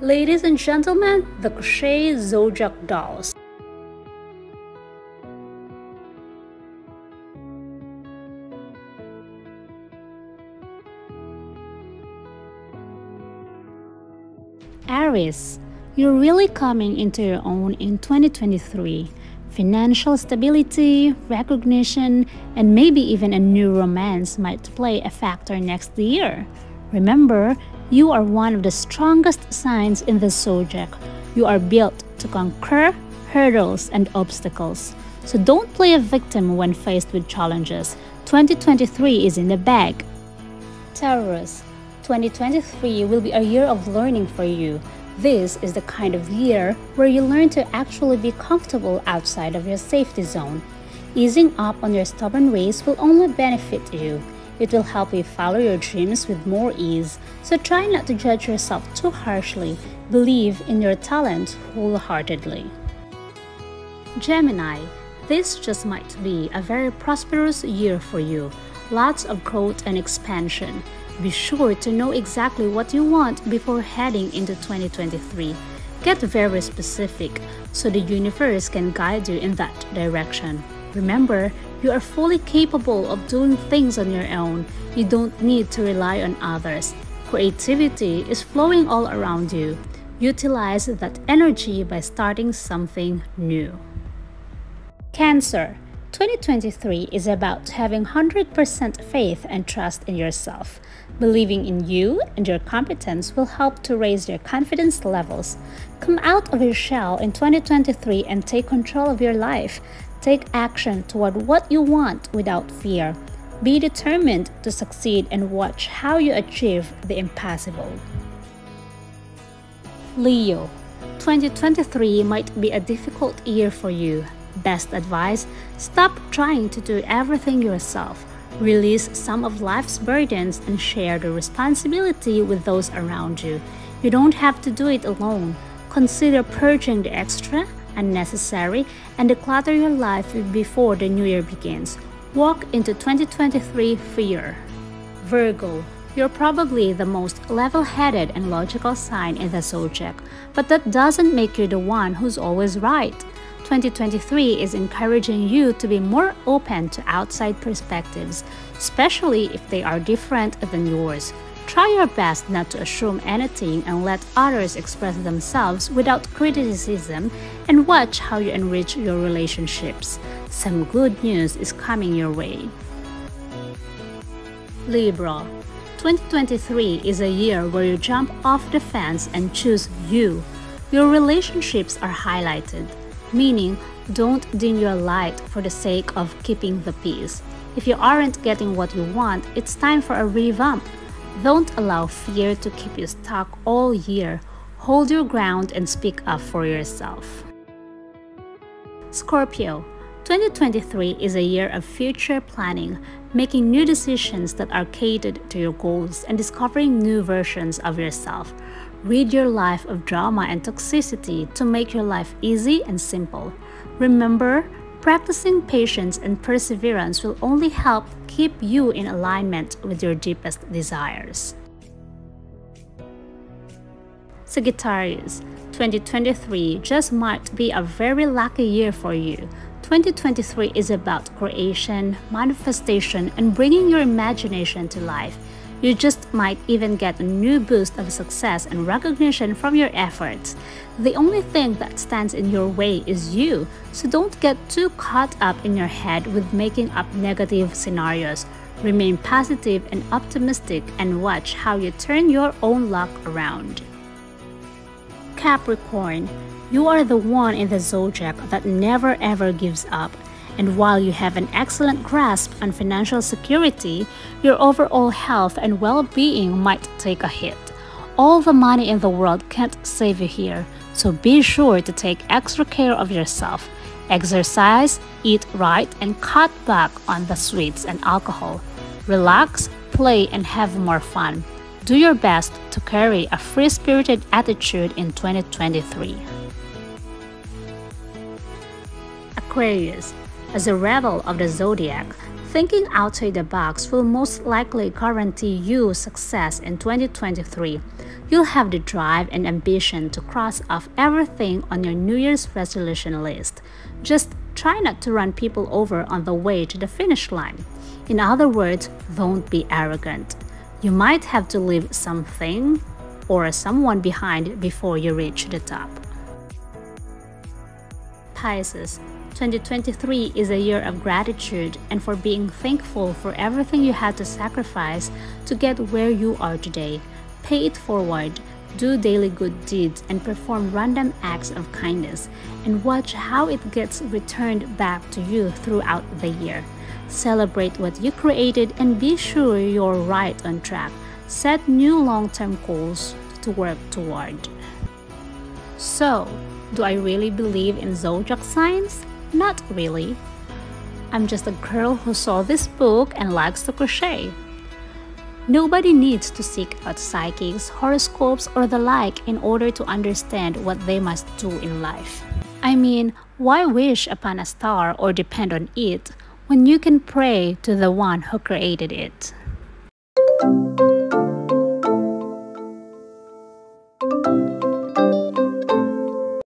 Ladies and gentlemen, the Crochet Zodiac Dolls. Aries, you're really coming into your own in 2023. Financial stability, recognition, and maybe even a new romance might play a factor next year. Remember, you are one of the strongest signs in the zodiac. You are built to conquer hurdles and obstacles. So don't play a victim when faced with challenges. 2023 is in the bag. Taurus, 2023 will be a year of learning for you. This is the kind of year where you learn to actually be comfortable outside of your safety zone. Easing up on your stubborn ways will only benefit you. It will help you follow your dreams with more ease, so try not to judge yourself too harshly. Believe in your talent wholeheartedly. Gemini, this just might be a very prosperous year for you. Lots of growth and expansion. Be sure to know exactly what you want before heading into 2023. Get very specific so the universe can guide you in that direction. Remember, you are fully capable of doing things on your own. You don't need to rely on others. Creativity is flowing all around you. Utilize that energy by starting something new. Cancer 2023 is about having 100% faith and trust in yourself. Believing in you and your competence will help to raise your confidence levels. Come out of your shell in 2023 and take control of your life. Take action toward what you want without fear. Be determined to succeed and watch how you achieve the impossible. Leo, 2023 might be a difficult year for you. Best advice stop trying to do everything yourself. Release some of life's burdens and share the responsibility with those around you. You don't have to do it alone. Consider purging the extra unnecessary, and declutter your life before the new year begins. Walk into 2023 freer. Virgo, you're probably the most level headed and logical sign in the zodiac, but that doesn't make you the one who's always right. 2023 is encouraging you to be more open to outside perspectives, especially if they are different than yours. Try your best not to assume anything and let others express themselves without criticism and watch how you enrich your relationships. Some good news is coming your way. Libra 2023 is a year where you jump off the fence and choose you. Your relationships are highlighted, meaning don't dim your light for the sake of keeping the peace. If you aren't getting what you want, it's time for a revamp. Don't allow fear to keep you stuck all year. Hold your ground and speak up for yourself. Scorpio, 2023 is a year of future planning, making new decisions that are catered to your goals and discovering new versions of yourself. Read your life of drama and toxicity to make your life easy and simple. Remember, Practicing patience and perseverance will only help keep you in alignment with your deepest desires. Sagittarius, 2023 just might be a very lucky year for you. 2023 is about creation, manifestation, and bringing your imagination to life. You just might even get a new boost of success and recognition from your efforts. The only thing that stands in your way is you, so don't get too caught up in your head with making up negative scenarios. Remain positive and optimistic and watch how you turn your own luck around. Capricorn, you are the one in the zodiac that never ever gives up. And while you have an excellent grasp on financial security, your overall health and well being might take a hit. All the money in the world can't save you here, so be sure to take extra care of yourself. Exercise, eat right, and cut back on the sweets and alcohol. Relax, play, and have more fun. Do your best to carry a free spirited attitude in 2023. Aquarius As a rebel of the zodiac, thinking outside the box will most likely guarantee you success in 2023. You'll have the drive and ambition to cross off everything on your New Year's resolution list. Just try not to run people over on the way to the finish line. In other words, don't be arrogant. You might have to leave something or someone behind before you reach the top. Pisces 2023 is a year of gratitude and for being thankful for everything you had to sacrifice to get where you are today. Pay it forward, do daily good deeds, and perform random acts of kindness, and watch how it gets returned back to you throughout the year. Celebrate what you created and be sure you're right on track. Set new long term goals to work toward. So, do I really believe in zodiac signs? Not really. I'm just a girl who saw this book and likes to crochet. Nobody needs to seek out psychics, horoscopes, or the like in order to understand what they must do in life. I mean, why wish upon a star or depend on it when you can pray to the one who created it?